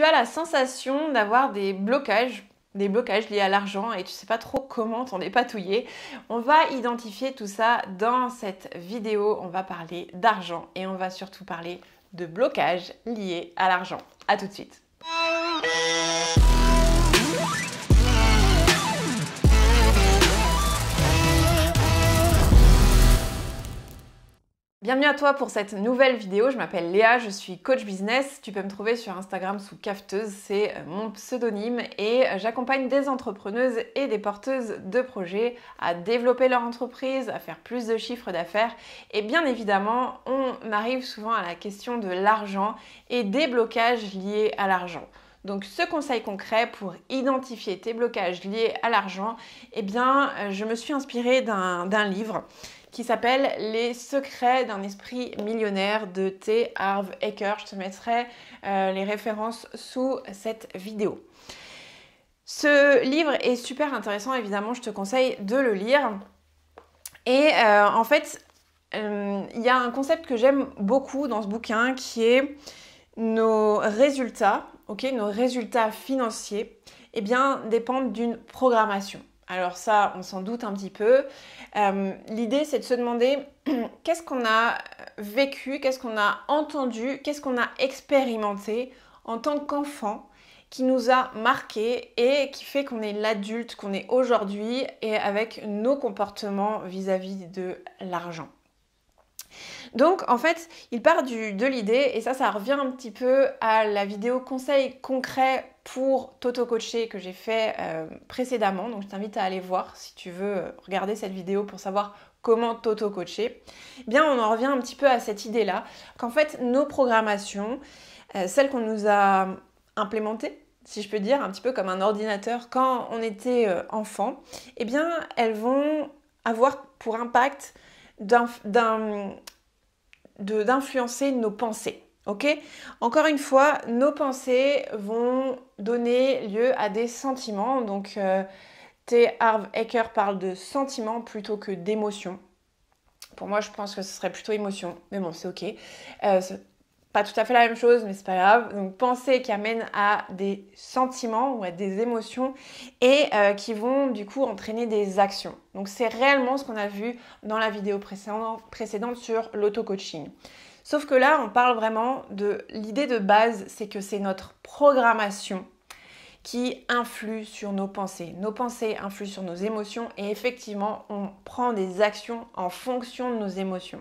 tu as la sensation d'avoir des blocages des blocages liés à l'argent et tu sais pas trop comment t'en dépatouiller. On va identifier tout ça dans cette vidéo. On va parler d'argent et on va surtout parler de blocages liés à l'argent. A tout de suite. Bienvenue à toi pour cette nouvelle vidéo. Je m'appelle Léa, je suis coach business. Tu peux me trouver sur Instagram sous Cafteuse, c'est euh, mon pseudonyme et euh, j'accompagne des entrepreneuses et des porteuses de projets à développer leur entreprise, à faire plus de chiffres d'affaires et bien évidemment, on arrive souvent à la question de l'argent et des blocages liés à l'argent. Donc ce conseil concret pour identifier tes blocages liés à l'argent, eh bien euh, je me suis inspirée d'un livre qui s'appelle Les secrets d'un esprit millionnaire de T. Harv Eker. Je te mettrai euh, les références sous cette vidéo. Ce livre est super intéressant, évidemment, je te conseille de le lire. Et euh, en fait, euh, il y a un concept que j'aime beaucoup dans ce bouquin qui est nos résultats, ok, nos résultats financiers, eh bien, dépendent d'une programmation. Alors ça, on s'en doute un petit peu. Euh, l'idée, c'est de se demander qu'est-ce qu'on a vécu, qu'est-ce qu'on a entendu, qu'est-ce qu'on a expérimenté en tant qu'enfant qui nous a marqué et qui fait qu'on est l'adulte qu'on est aujourd'hui et avec nos comportements vis-à-vis de l'argent. Donc en fait, il part de l'idée, et ça, ça revient un petit peu à la vidéo conseil concret pour t'auto-coacher que j'ai fait euh, précédemment. Donc je t'invite à aller voir si tu veux euh, regarder cette vidéo pour savoir comment t'auto-coacher. Eh bien, on en revient un petit peu à cette idée-là, qu'en fait, nos programmations, euh, celles qu'on nous a implémentées, si je peux dire, un petit peu comme un ordinateur quand on était enfant, eh bien, elles vont avoir pour impact d'influencer nos pensées. Ok? Encore une fois, nos pensées vont donner lieu à des sentiments. Donc, euh, T. Harv Eker parle de sentiments plutôt que d'émotions. Pour moi, je pense que ce serait plutôt émotion. Mais bon, c'est ok. Euh, pas tout à fait la même chose, mais c'est pas grave. Donc, pensées qui amènent à des sentiments ou à des émotions et euh, qui vont du coup entraîner des actions. Donc, c'est réellement ce qu'on a vu dans la vidéo précédente, précédente sur l'auto-coaching. Sauf que là, on parle vraiment de l'idée de base, c'est que c'est notre programmation qui influe sur nos pensées. Nos pensées influent sur nos émotions et effectivement, on prend des actions en fonction de nos émotions.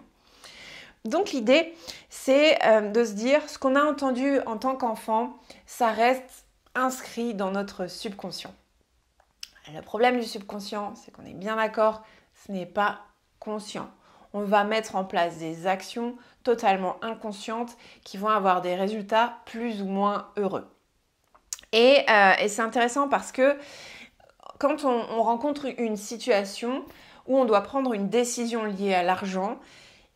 Donc l'idée, c'est euh, de se dire, ce qu'on a entendu en tant qu'enfant, ça reste inscrit dans notre subconscient. Le problème du subconscient, c'est qu'on est bien d'accord, ce n'est pas conscient. On va mettre en place des actions totalement inconscientes qui vont avoir des résultats plus ou moins heureux. Et, euh, c'est intéressant parce que quand on, rencontre une situation où on doit prendre une décision liée à l'argent,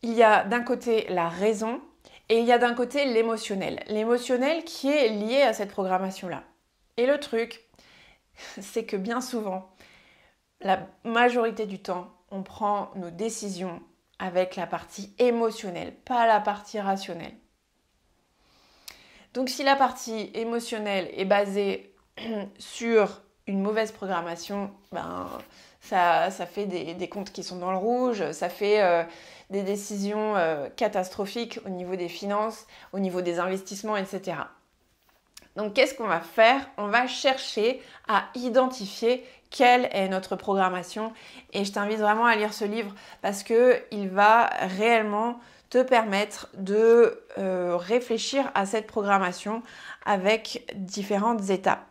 il y a d'un côté la raison et il y a d'un côté l'émotionnel. L'émotionnel qui est lié à cette programmation-là. Et le truc, c'est que bien souvent, la majorité du temps, on prend nos décisions avec la partie émotionnelle, pas la partie rationnelle. Donc si la partie émotionnelle est basée sur une mauvaise programmation, ben, ça, fait des, comptes qui sont dans le rouge, ça fait euh, des décisions euh, catastrophiques au niveau des finances, au niveau des investissements, etc. Donc qu'est-ce qu'on va faire? On va chercher à identifier quelle est notre programmation et je t'invite vraiment à lire ce livre parce qu'il va réellement te permettre de euh, réfléchir à cette programmation avec différentes étapes.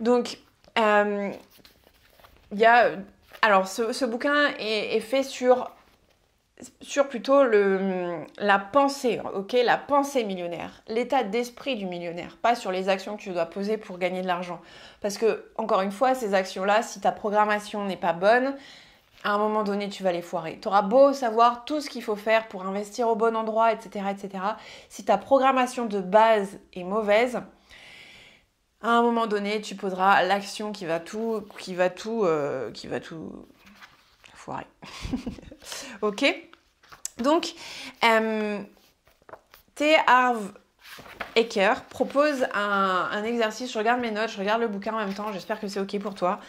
Donc, il y a... Alors, ce, bouquin est, fait sur sur plutôt le, la pensée, ok, la pensée millionnaire, l'état d'esprit du millionnaire, pas sur les actions que tu dois poser pour gagner de l'argent. Parce que, encore une fois, ces actions-là, si ta programmation n'est pas bonne, à un moment donné, tu vas les foirer. Tu auras beau savoir tout ce qu'il faut faire pour investir au bon endroit, etc., etc. Si ta programmation de base est mauvaise, à un moment donné, tu poseras l'action qui va tout, qui va tout, euh, qui va tout foirer. ok donc, euh, T. Harv Ecker propose un, exercice, je regarde mes notes, je regarde le bouquin en même temps, j'espère que c'est ok pour toi,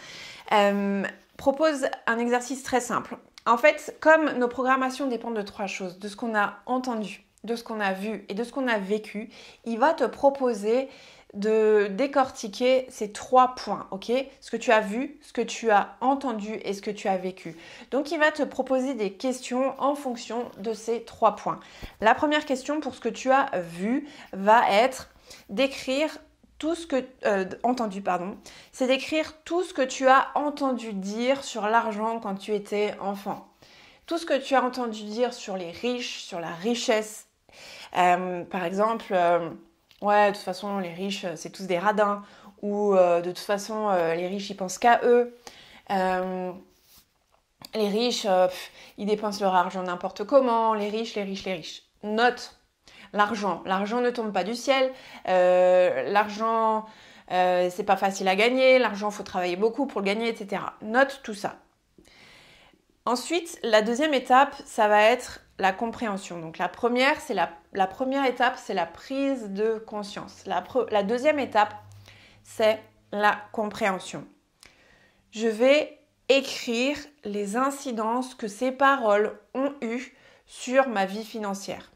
euh, propose un exercice très simple. En fait, comme nos programmations dépendent de trois choses, de ce qu'on a entendu, de ce qu'on a vu et de ce qu'on a vécu, il va te proposer de décortiquer ces trois points, ok? Ce que tu as vu, ce que tu as entendu et ce que tu as vécu. Donc il va te proposer des questions en fonction de ces trois points. La première question pour ce que tu as vu va être d'écrire tout ce que euh, entendu pardon, c'est d'écrire tout ce que tu as entendu dire sur l'argent quand tu étais enfant. Tout ce que tu as entendu dire sur les riches, sur la richesse. Euh, par exemple, euh, ouais, de toute façon, les riches, euh, c'est tous des radins, ou euh, de toute façon, euh, les riches, ils pensent qu'à eux. les riches, ils dépensent leur argent n'importe comment, les riches, les riches, les riches. Note l'argent. L'argent ne tombe pas du ciel. l'argent, c'est pas facile à gagner. L'argent, faut travailler beaucoup pour le gagner, etc. Note tout ça. Ensuite, la deuxième étape, ça va être la compréhension. Donc la première, c'est la, première étape, c'est la prise de conscience. La, la deuxième étape, c'est la compréhension. Je vais écrire les incidences que ces paroles ont eues sur ma vie financière.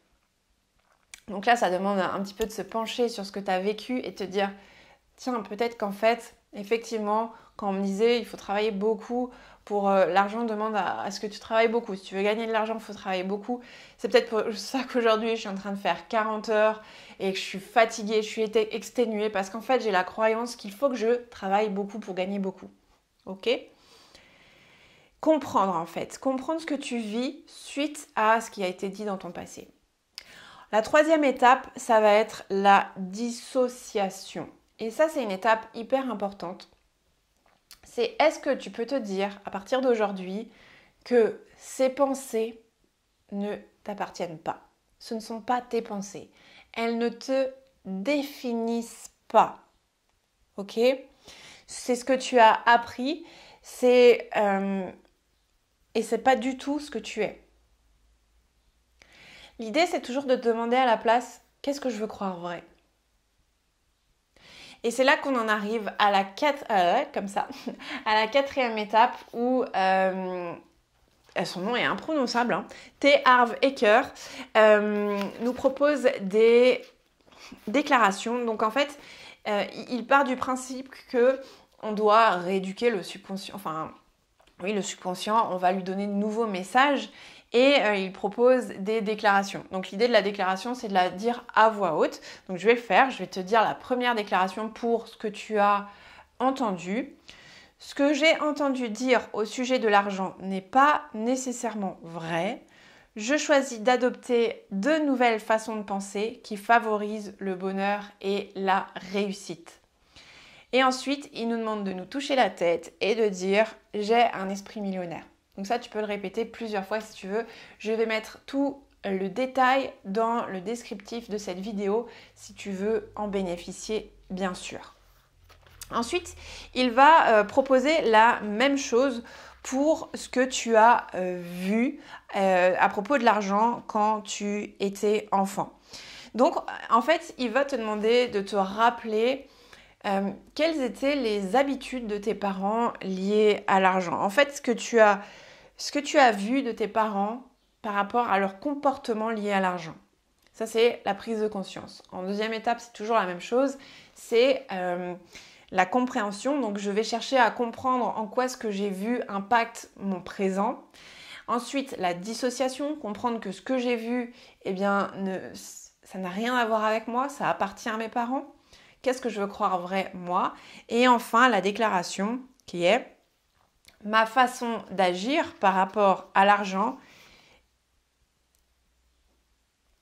Donc là, ça demande un petit peu de se pencher sur ce que tu as vécu et te dire, tiens, peut-être qu'en fait, effectivement, quand on me disait il faut travailler beaucoup pour euh, l'argent demande à, ce que tu travailles beaucoup. Si tu veux gagner de l'argent, il faut travailler beaucoup. C'est peut-être pour ça qu'aujourd'hui, je suis en train de faire 40 heures et que je suis fatiguée, je suis exténuée parce qu'en fait, j'ai la croyance qu'il faut que je travaille beaucoup pour gagner beaucoup. Ok? Comprendre en fait, comprendre ce que tu vis suite à ce qui a été dit dans ton passé. La troisième étape, ça va être la dissociation. Et ça, c'est une étape hyper importante c'est est-ce que tu peux te dire à partir d'aujourd'hui que ces pensées ne t'appartiennent pas? Ce ne sont pas tes pensées. Elles ne te définissent pas. Ok? C'est ce que tu as appris. C'est euh, et c'est pas du tout ce que tu es. L'idée, c'est toujours de te demander à la place qu'est-ce que je veux croire vrai? Et c'est là qu'on en arrive à la, euh, comme ça, à la quatrième étape où euh, son nom est imprononçable, hein, T. Harv Eker euh, nous propose des déclarations. Donc en fait, il part du principe que on doit rééduquer le subconscient, enfin oui, le subconscient, on va lui donner de nouveaux messages et euh, il propose des déclarations. Donc l'idée de la déclaration, c'est de la dire à voix haute. Donc je vais le faire, je vais te dire la première déclaration pour ce que tu as entendu. Ce que j'ai entendu dire au sujet de l'argent n'est pas nécessairement vrai. Je choisis d'adopter de nouvelles façons de penser qui favorisent le bonheur et la réussite. Et ensuite, il nous demande de nous toucher la tête et de dire j'ai un esprit millionnaire. Donc ça, tu peux le répéter plusieurs fois si tu veux. Je vais mettre tout le détail dans le descriptif de cette vidéo si tu veux en bénéficier, bien sûr. Ensuite, il va euh, proposer la même chose pour ce que tu as euh, vu euh, à propos de l'argent quand tu étais enfant. Donc, en fait, il va te demander de te rappeler quelles étaient les habitudes de tes parents liées à l'argent? En fait, ce que tu as ce que tu as vu de tes parents par rapport à leur comportement lié à l'argent? Ça, c'est la prise de conscience. En deuxième étape, c'est toujours la même chose. C'est euh, la compréhension. Donc, je vais chercher à comprendre en quoi ce que j'ai vu impacte mon présent. Ensuite, la dissociation, comprendre que ce que j'ai vu, eh bien, ça n'a rien à voir avec moi, ça appartient à mes parents. Qu'est-ce que je veux croire vrai, moi Et enfin, la déclaration qui est ma façon d'agir par rapport à l'argent,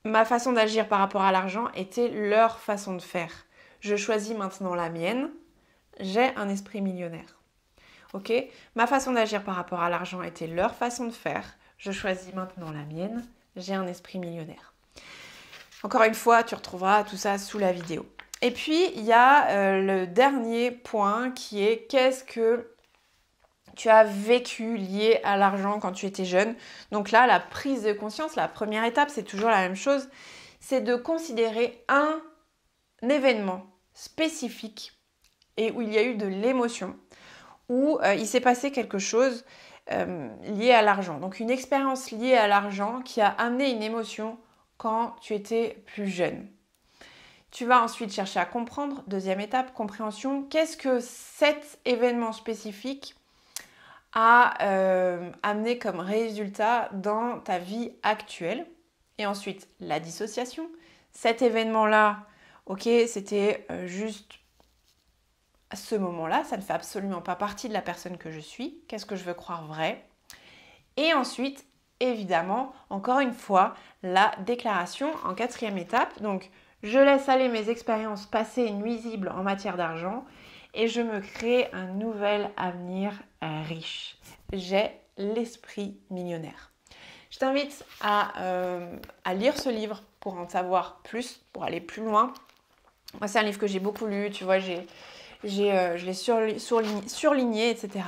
ma façon d'agir par rapport à l'argent était leur façon de faire. Je choisis maintenant la mienne. J'ai un esprit millionnaire. Ok? Ma façon d'agir par rapport à l'argent était leur façon de faire. Je choisis maintenant la mienne. J'ai un esprit millionnaire. Encore une fois, tu retrouveras tout ça sous la vidéo. Et puis, il y a euh, le dernier point qui est qu'est-ce que tu as vécu lié à l'argent quand tu étais jeune. Donc là, la prise de conscience, la première étape, c'est toujours la même chose, c'est de considérer un événement spécifique et où il y a eu de l'émotion, où euh, il s'est passé quelque chose euh, lié à l'argent. Donc une expérience liée à l'argent qui a amené une émotion quand tu étais plus jeune. Tu vas ensuite chercher à comprendre, deuxième étape, compréhension, qu'est-ce que cet événement spécifique a euh, amené comme résultat dans ta vie actuelle. Et ensuite, la dissociation. Cet événement-là, ok, c'était juste à ce moment-là, ça ne fait absolument pas partie de la personne que je suis. Qu'est-ce que je veux croire vrai Et ensuite, évidemment, encore une fois, la déclaration en quatrième étape. Donc, je laisse aller mes expériences passées nuisibles en matière d'argent et je me crée un nouvel avenir riche. J'ai l'esprit millionnaire. Je t'invite à, euh, à, lire ce livre pour en savoir plus, pour aller plus loin. Moi, c'est un livre que j'ai beaucoup lu, tu vois, j'ai euh, je l'ai surligné, etc.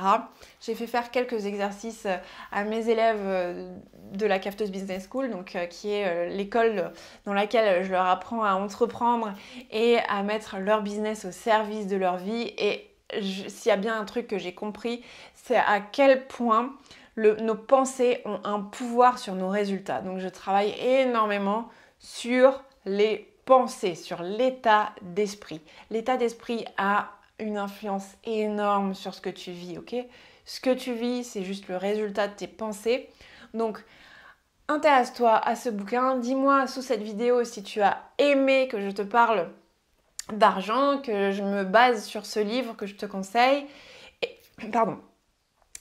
J'ai fait faire quelques exercices euh, à mes élèves euh, de la Cafteuse Business School, donc, qui est l'école dans laquelle je leur apprends à entreprendre et à mettre leur business au service de leur vie. Et s'il y a bien un truc que j'ai compris, c'est à quel point nos pensées ont un pouvoir sur nos résultats. Donc je travaille énormément sur les pensées, sur l'état d'esprit. L'état d'esprit a une influence énorme sur ce que tu vis, ok? Ce que tu vis, c'est juste le résultat de tes pensées. Donc, intéresse-toi à ce bouquin. Dis-moi sous cette vidéo si tu as aimé que je te parle d'argent, que je me base sur ce livre que je te conseille. Et, pardon.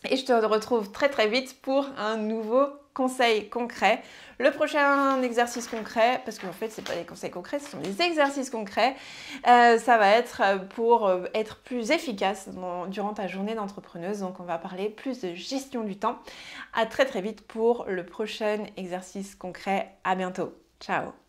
Et je te retrouve très très vite pour un nouveau conseils concrets. Le prochain exercice concret, parce qu'en fait, ce pas des conseils concrets, ce sont des exercices concrets, euh, ça va être pour euh, être plus efficace durant ta journée d'entrepreneuse. Donc, on va parler plus de gestion du temps. À très très vite pour le prochain exercice concret. À bientôt. Ciao